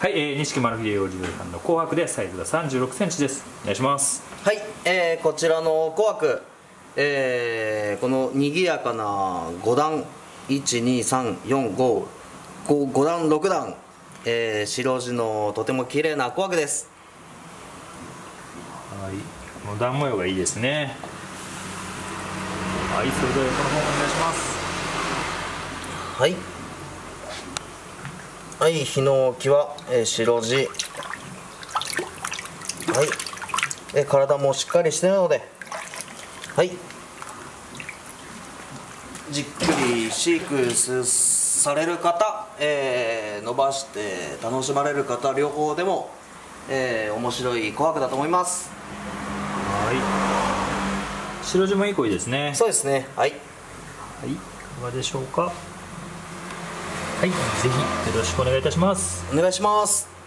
はい、えー、錦丸秀洋さんの紅白でサイズが3 6センチです。お願いします。はい、えー、こちらの紅白、えー、この賑やかな5段12345 5段6段、えー、白地のとても綺麗な紅白です。はいこの段模様がいいですね。はいそれではこの本お願いします。はいはいヒノキは、えー、白地。はい。えー、体もしっかりしてるので。はい。じっくり飼育される方、えー、伸ばして楽しまれる方両方でも、えー、面白い紅白だと思います。はい。白地もいい声ですね。そうですね。はい。はい。いかがでしょうか？はいぜひよろしくお願いいたします。お願いします。